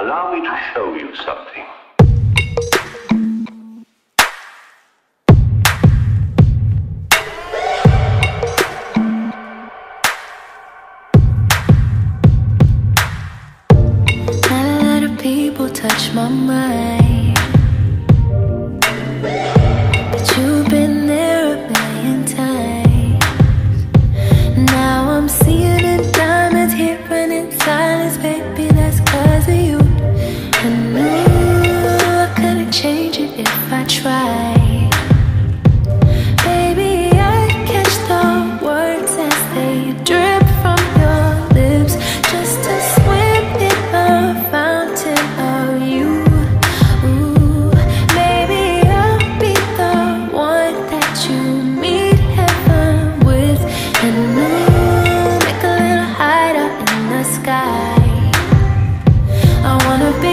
Allow me to show you something. Not a lot of people touch my mind I wanna be